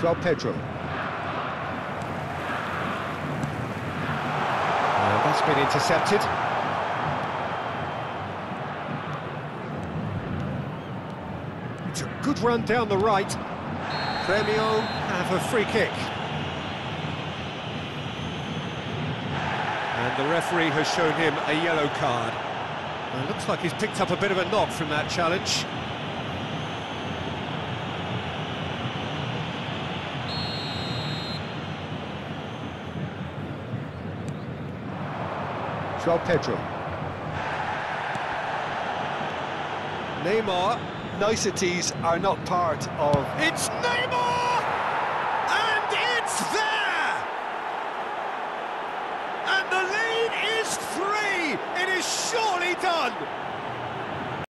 Joao Pedro. That's been intercepted. It's a good run down the right. Gremio have a free kick. And the referee has shown him a yellow card. Well, looks like he's picked up a bit of a knock from that challenge. Joao Pedro. Neymar. Niceties are not part of... It's Neymar! And it's there! And the lead is three! It is surely done!